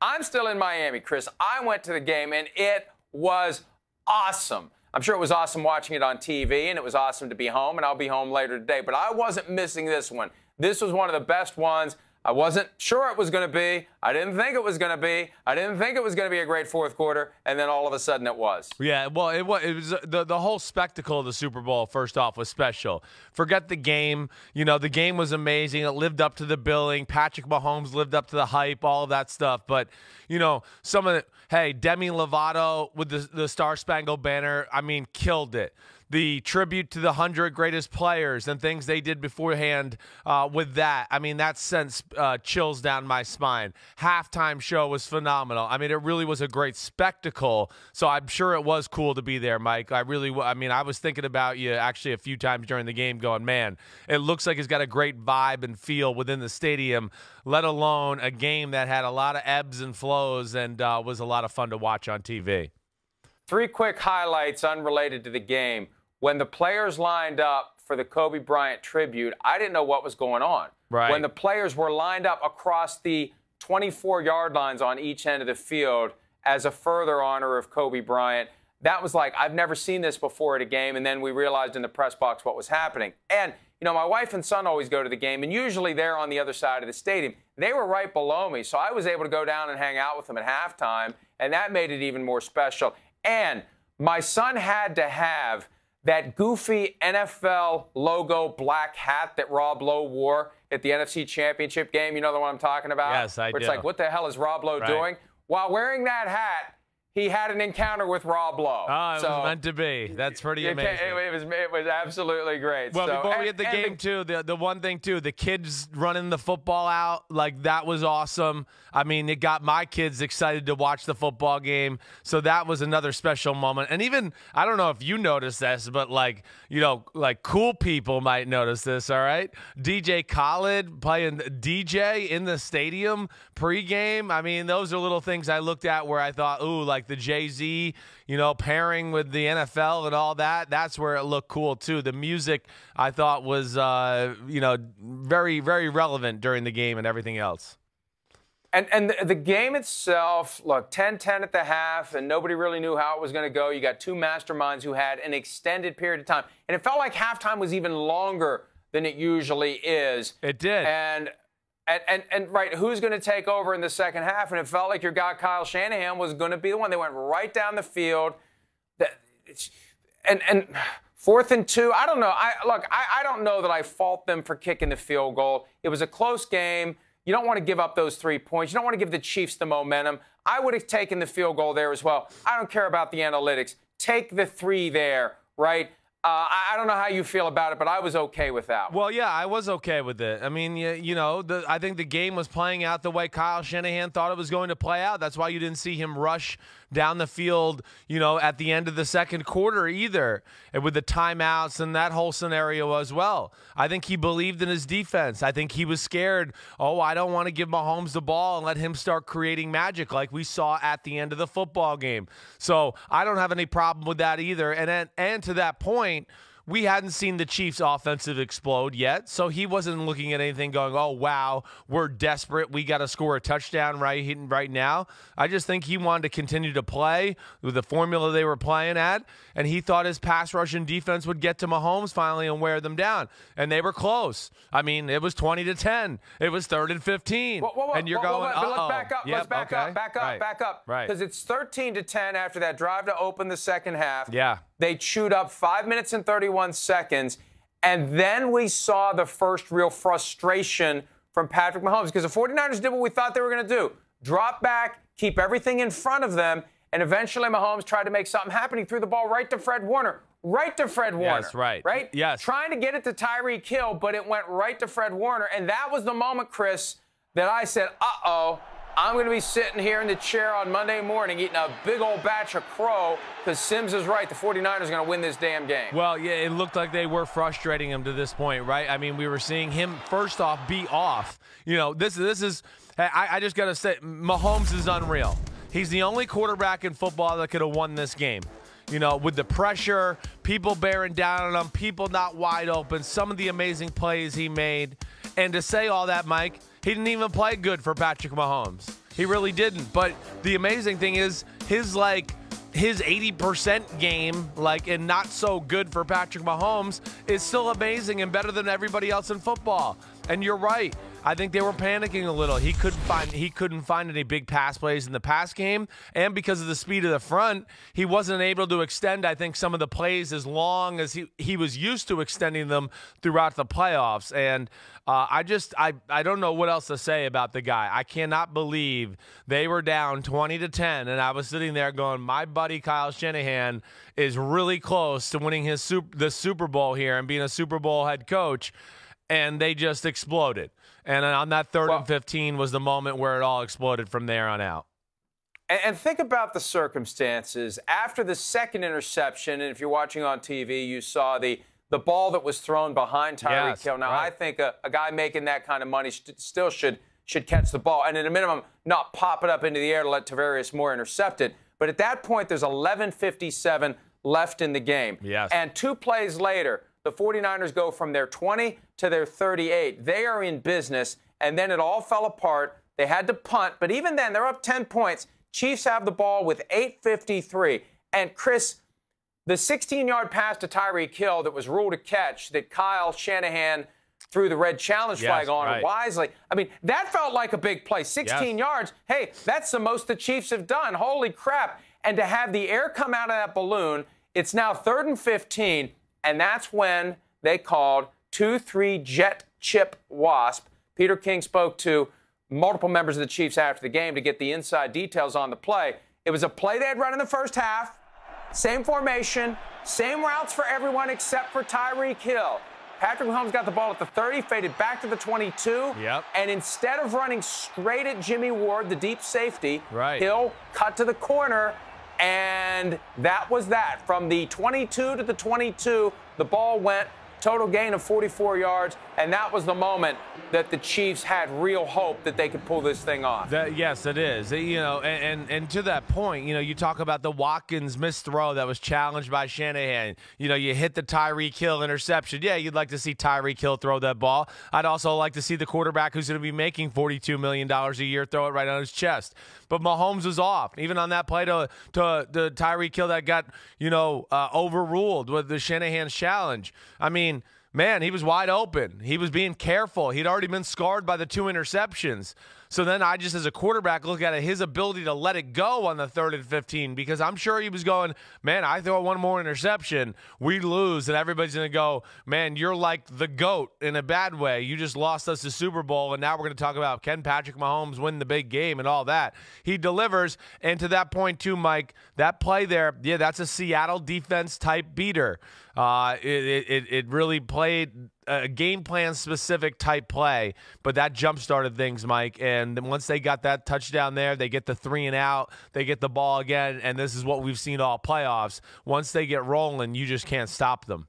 I'm still in Miami, Chris. I went to the game and it was awesome. I'm sure it was awesome watching it on TV and it was awesome to be home, and I'll be home later today, but I wasn't missing this one. This was one of the best ones. I wasn't sure it was going to be. I didn't think it was going to be. I didn't think it was going to be a great fourth quarter, and then all of a sudden it was. Yeah, well, it was, it was uh, the the whole spectacle of the Super Bowl. First off, was special. Forget the game. You know, the game was amazing. It lived up to the billing. Patrick Mahomes lived up to the hype. All of that stuff. But you know, some of the hey, Demi Lovato with the the Star Spangled Banner. I mean, killed it the tribute to the 100 greatest players and things they did beforehand uh, with that. I mean, that sends uh, chills down my spine. Halftime show was phenomenal. I mean, it really was a great spectacle. So I'm sure it was cool to be there, Mike. I really, I mean, I was thinking about you actually a few times during the game going, man, it looks like it's got a great vibe and feel within the stadium, let alone a game that had a lot of ebbs and flows and uh, was a lot of fun to watch on TV. Three quick highlights unrelated to the game when the players lined up for the Kobe Bryant tribute, I didn't know what was going on. Right. When the players were lined up across the 24 yard lines on each end of the field as a further honor of Kobe Bryant, that was like, I've never seen this before at a game. And then we realized in the press box what was happening. And, you know, my wife and son always go to the game, and usually they're on the other side of the stadium. They were right below me, so I was able to go down and hang out with them at halftime, and that made it even more special. And my son had to have that goofy NFL logo black hat that Rob Lowe wore at the NFC Championship game. You know the one I'm talking about? Yes, I Where do. It's like, what the hell is Rob Lowe Right. doing? While wearing that hat, he had an encounter with Rob Lowe. Oh, it so, was meant to be. That's pretty it, amazing. It, it was it was absolutely great. Well, So- before we hit the and game too, the the one thing too, the kids running the football out, like that was awesome. I mean, it got my kids excited to watch the football game. So that was another special moment. And even I don't know if you noticed this, but like, you know, like cool people might notice this, all right? DJ Khaled playing DJ in the stadium pregame. I mean, those are little things I looked at where I thought, ooh, like the Jay-Z, you know, pairing with the NFL and all that. That's where it looked cool too. The music I thought was, uh, you know, very, very relevant during the game and everything else. And, and the, the game itself, look, 10 10 at the half, and nobody really knew how it was going to go. You got two masterminds who had an extended period of time. And it felt like halftime was even longer than it usually is. It did. And and, and, and right, who's going to take over in the second half? And it felt like your guy Kyle Shanahan was going to be the one. They went right down the field. And and fourth and two. I don't know. I look. I, I don't know that I fault them for kicking the field goal. It was a close game. You don't want to give up those three points. You don't want to give the Chiefs the momentum. I would have taken the field goal there as well. I don't care about the analytics. Take the three there, right? Uh, I, don't know how you feel about it, but I was okay with that. Well, yeah, I was okay with it. I mean, you, you know, the, I think the game was playing out the way Kyle Shanahan thought it was going to play out. That's why you didn't see him rush down the field, you know, at the end of the second quarter either, and with the timeouts and that whole scenario as well. I think he believed in his defense. I think he was scared. Oh, I don't want to give Mahomes the ball and let him start creating magic like we saw at the end of the football game. So I don't have any problem with that either. And and, and to that point we hadn't seen the Chiefs' offensive explode yet, so he wasn't looking at anything going, "Oh wow, we're desperate. We got to score a touchdown right right now." I just think he wanted to continue to play with the formula they were playing at, and he thought his pass rush and defense would get to Mahomes finally and wear them down, and they were close. I mean, it was twenty to ten. It was third and fifteen, Whoa, whoa, whoa, and you're going, "Uh-oh." let's back up. Yep, let's back okay. up. Back up. Right. Back up. Right. Because it's 13 to 10 after that drive to open the second half. Yeah. They chewed up five minutes and 31 seconds, and then we saw the first real frustration from Patrick Mahomes because the 49ers did what we thought they were going to do: drop back, keep everything in front of them, and eventually Mahomes tried to make something happen. He threw the ball right to Fred Warner. Right to Fred Warner. Yes, right. Right? Yes. Trying to get it to Tyreek Hill, but it went right to Fred Warner. And that was the moment, Chris, that I said, uh oh, I'm going to be sitting here in the chair on Monday morning eating a big old batch of crow because Simms is right. The 49ers are going to win this damn game. Well, yeah, it looked like they were frustrating him to this point, right? I mean, we were seeing him first off be off. You know, this this is. I, I just gotta say, Mahomes is unreal. He's the only quarterback in football that could have won this game. You know, with the pressure, people bearing down on him, people not wide open, some of the amazing plays he made, and to say all that, Mike, he didn't even play good for Patrick Mahomes. He really didn't. But the amazing thing is his like his 80% game, like, and not so good for Patrick Mahomes, is still amazing and better than everybody else in football. And you're right. I think they were panicking a little. He couldn't find he couldn't find any big pass plays in the pass game, and because of the speed of the front, he wasn't able to extend. I think some of the plays as long as he he was used to extending them throughout the playoffs. And uh, I just I I don't know what else to say about the guy. I cannot believe they were down twenty to ten, and I was sitting there going, my buddy Kyle Shanahan is really close to winning his super, the Super Bowl here and being a Super Bowl head coach and they just exploded. And on that third well, and 15 was the moment where it all exploded from there on out. And, and think about the circumstances. After the second interception, and if you're watching on TV, you saw the the ball that was thrown behind Tyreek yes, Hill. Now, right. I think a, a, guy making that kind of money st- still should should catch the ball, and at a minimum, not pop it up into the air to let Tarvarius Moore intercept it. But at that point, there's 11:57 left in the game. Yes. And two plays later, the 49ers go from their 20 to their 38. They are in business, and then it all fell apart. They had to punt, but even then, they're up 10 points. Chiefs have the ball with 8.53. And Chris, the 16 yard pass to Tyreek Hill that was ruled a catch that Kyle Shanahan threw the red challenge yes, flag on right. wisely. I mean, that felt like a big play. 16 yes. yards. Hey, that's the most the Chiefs have done. Holy crap. And to have the air come out of that balloon, it's now third and 15. And that's when they called 2 3 jet chip wasp. Peter King spoke to multiple members of the Chiefs after the game to get the inside details on the play. It was a play they had run in the first half, same formation, same routes for everyone except for Tyreek Hill. Patrick Mahomes got the ball at the 30, faded back to the 22. Yep. And instead of running straight at Jimmy Ward, the deep safety, right. Hill cut to the corner and that was that. From the 22 to the 22, the ball went total gain of 44 yards, and that was the moment that the Chiefs had real hope that they could pull this thing off. That, yes, it is. You know, and, and, and to that point, you know, you talk about the Watkins missed throw that was challenged by Shanahan. You know, you hit the Tyreek Hill interception. Yeah, you'd like to see Tyreek Hill throw that ball. I'd also like to see the quarterback who's going to be making $42 million a year throw it right on his chest. But Mahomes was off, even on that play to to the Tyreek Hill that got you know uh, overruled with the Shanahan's challenge. I mean man, he was wide open. He was being careful. He'd already been scarred by the two interceptions. So then I just, as a quarterback, look at his ability to let it go on the third and 15 because I'm sure he was going, man, I throw one more interception, we lose, and everybody's going to go, man, you're like the GOAT in a bad way. You just lost us the Super Bowl, and now we're going to talk about can Patrick Mahomes win the big game and all that. He delivers. And to that point, too, Mike, that play there, yeah, that's a Seattle defense type beater. Uh, it, it, it really played a game plan specific type play, but that jump started things, Mike. And once they got that touchdown there, they get the three and out, they get the ball again, and this is what we've seen all playoffs. Once they get rolling, you just can't stop them.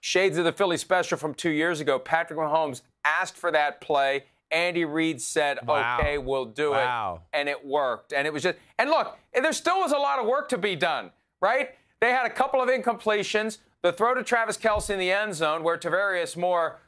Shades of the Philly special from two years ago. Patrick Mahomes asked for that play. Andy Reid said, wow. "Okay, we'll do wow. it," and it worked. And it was just, and look, there still was a lot of work to be done, right? They had a couple of incompletions. The throw to Travis Kelce in the end zone, where Tarvarius Moore,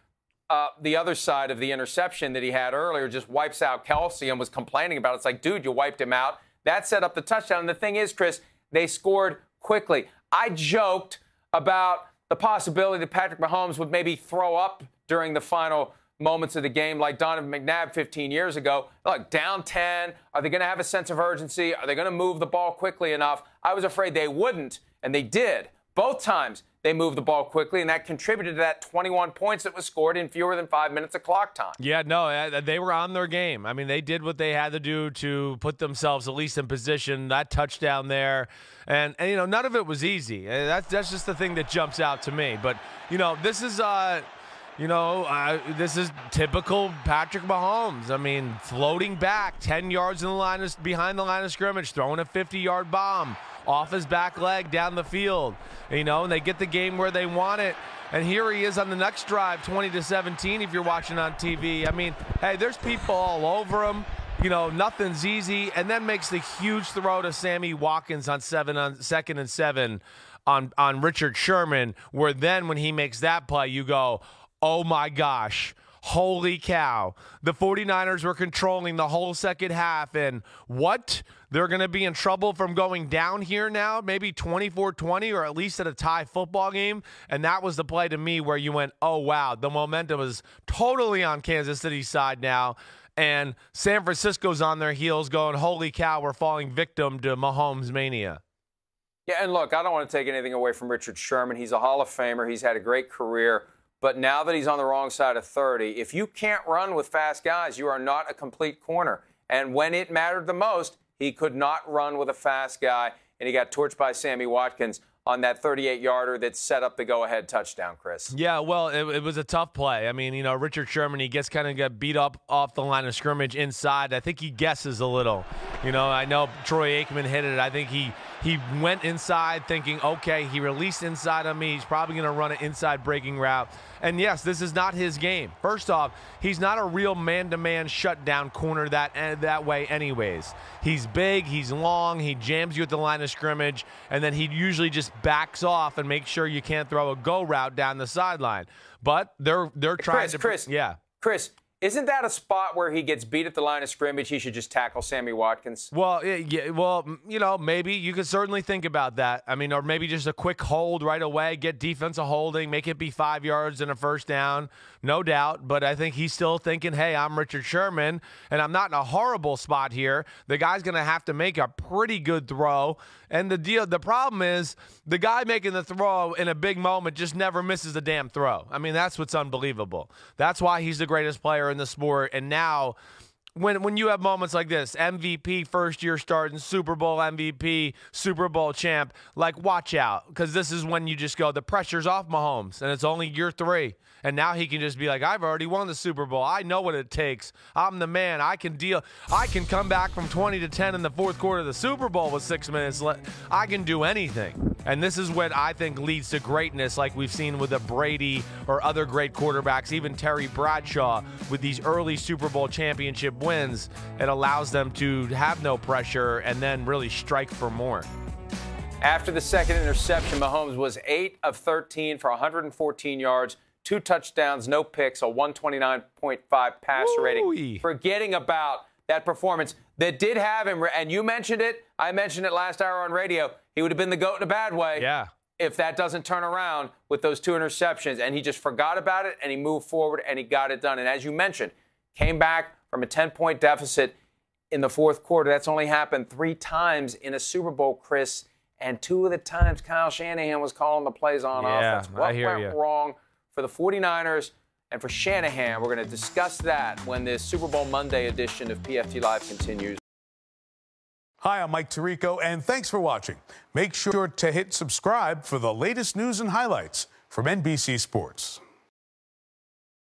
uh, the other side of the interception that he had earlier, just wipes out Kelce and was complaining about it. It's like, dude, you wiped him out. That set up the touchdown. And the thing is, Chris, they scored quickly. I joked about the possibility that Patrick Mahomes would maybe throw up during the final moments of the game like Donovan McNabb 15 years ago. Look, down 10. Are they going to have a sense of urgency? Are they going to move the ball quickly enough? I was afraid they wouldn't, and they did. Both times they moved the ball quickly, and that contributed to that 21 points that was scored in fewer than five minutes of clock time. Yeah, no, uh, they were on their game. I mean, they did what they had to do to put themselves at least in position. That touchdown there, and, and you know, none of it was easy. Uh, that's that's just the thing that jumps out to me. But you know, this is. Uh, you know, uh, this is typical Patrick Mahomes. I mean, floating back 10 yards in the line of, behind the line of scrimmage, throwing a 50 yard bomb off his back leg down the field. You know, and they get the game where they want it. And here he is on the next drive, 20 to 17. If you're watching on TV, I mean, hey, there's people all over him. You know, nothing's easy. And then makes the huge throw to Sammy Watkins on seven on second and seven on on Richard Sherman. Where then when he makes that play, you go, oh my gosh holy cow. The 49ers were controlling the whole second half. And what? They're going to be in trouble from going down here now, maybe 24 20 or at least at a tie football game. And that was the play to me where you went, oh, wow, the momentum is totally on Kansas City's side now. And San Francisco's on their heels going, holy cow, we're falling victim to Mahomes mania. Yeah, and look, I don't want to take anything away from Richard Sherman. He's a Hall of Famer, he's had a great career. But now that he's on the wrong side of 30, if you can't run with fast guys, you are not a complete corner. And when it mattered the most, he could not run with a fast guy, and he got torched by Sammy Watkins on that 38 yarder that set up the go ahead touchdown, Chris. Yeah, well, it, it, was a tough play. I mean, you know, Richard Sherman, he gets kind of got beat up off the line of scrimmage inside. I think he guesses a little. You know, I know Troy Aikman hit it. I think he he went inside thinking, okay, he released inside on me. He's probably going to run an inside breaking route. And yes, this is not his game. First off, he's not a real man-to-man shutdown corner that eh, that way anyways. He's big, he's long, he jams you at the line of scrimmage, and then he usually just backs off and makes sure you can't throw a go route down the sideline. But they're they're trying Chris, to Chris, yeah. Chris, isn't that a spot where he gets beat at the line of scrimmage? He should just tackle Sammy Watkins. Well, yeah, well, you know, maybe you could certainly think about that. I mean, or maybe just a quick hold right away, get defensive holding, make it be five yards and a first down, no doubt. But I think he's still thinking, hey, I'm Richard Sherman, and I'm not in a horrible spot here. The guy's going to have to make a pretty good throw. And the deal, the problem is the guy making the throw in a big moment just never misses a damn throw. I mean, that's what's unbelievable. That's why he's the greatest player in the sport. And now, when when you have moments like this, MVP first year starting, Super Bowl MVP, Super Bowl champ, like watch out because this is when you just go the pressure's off Mahomes and it's only year 3 and now he can just be like I've already won the Super Bowl. I know what it takes. I'm the man. I can deal. I can come back from 20 to 10 in the fourth quarter of the Super Bowl with 6 minutes left. I can do anything. And this is what I think leads to greatness like we've seen with a Brady or other great quarterbacks, even Terry Bradshaw with these early Super Bowl championship wins, it allows them to have no pressure and then really strike for more. After the second interception, Mahomes was 8 of 13 for 114 yards, two touchdowns, no picks, a 129.5 passer Ooh-wee. rating. Forgetting about that performance that did have him, and you mentioned it, I mentioned it last hour on radio, he would have been the GOAT in a bad way. Yeah. If that doesn't turn around with those two interceptions, and he just forgot about it and he moved forward and he got it done. And as you mentioned, came back from a 10 point deficit in the fourth quarter. That's only happened three times in a Super Bowl, Chris. And two of the times Kyle Shanahan was calling the plays on yeah, offense. What I hear went you. wrong for the 49ers and for Shanahan? We're going to discuss that when this Super Bowl Monday edition of PFT Live continues. Hi, I'm Mike Tirico, and thanks for watching. Make sure to hit subscribe for the latest news and highlights from NBC Sports.